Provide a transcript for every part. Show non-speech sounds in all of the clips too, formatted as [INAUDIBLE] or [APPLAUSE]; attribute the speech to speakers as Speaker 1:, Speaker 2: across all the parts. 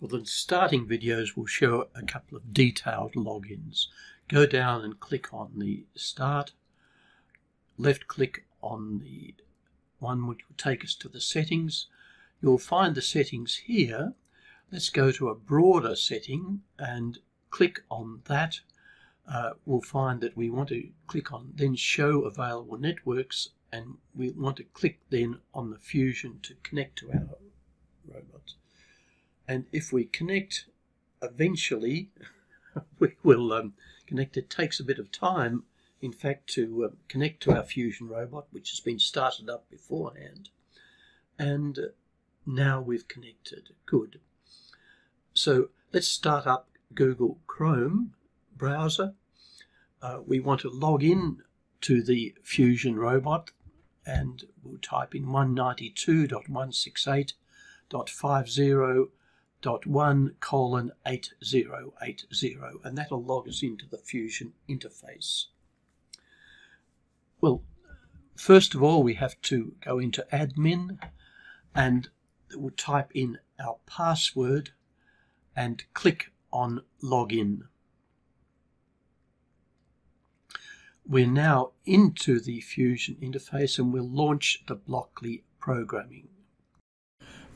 Speaker 1: For the starting videos, we'll show a couple of detailed logins. Go down and click on the Start, left click on the one which will take us to the settings. You'll find the settings here. Let's go to a broader setting and click on that. Uh, we'll find that we want to click on then show available networks and we want to click then on the fusion to connect to our robots. And if we connect, eventually [LAUGHS] we will um, connect. It takes a bit of time, in fact, to uh, connect to our fusion robot, which has been started up beforehand. And uh, now we've connected. Good. So let's start up Google Chrome browser. Uh, we want to log in to the Fusion robot and we'll type in 192.168.50.1 colon 8080 and that'll log us into the Fusion interface. Well, first of all we have to go into admin and we'll type in our password and click on login. We're now into the Fusion interface and we'll launch the Blockly programming.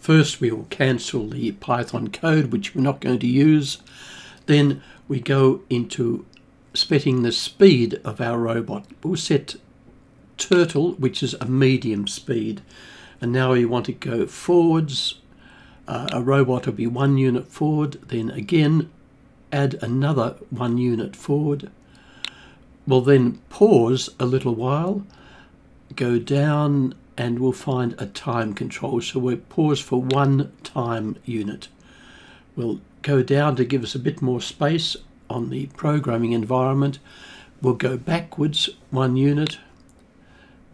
Speaker 1: First we will cancel the Python code which we're not going to use. Then we go into setting the speed of our robot. We'll set turtle which is a medium speed and now we want to go forwards. Uh, a robot will be one unit forward then again add another one unit forward We'll then pause a little while, go down and we'll find a time control. So we'll pause for one time unit. We'll go down to give us a bit more space on the programming environment. We'll go backwards one unit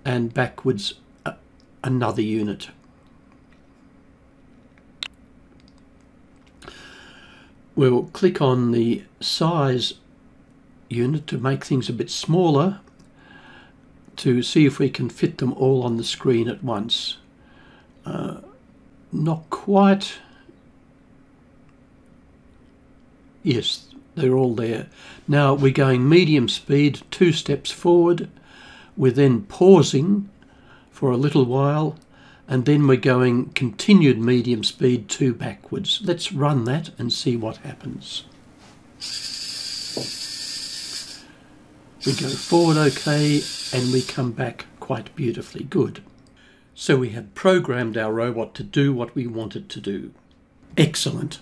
Speaker 1: and backwards another unit. We'll click on the size unit to make things a bit smaller to see if we can fit them all on the screen at once. Uh, not quite. Yes, they're all there. Now we're going medium speed, two steps forward. We're then pausing for a little while and then we're going continued medium speed, two backwards. Let's run that and see what happens. We go forward okay and we come back quite beautifully good. So we have programmed our robot to do what we want it to do. Excellent.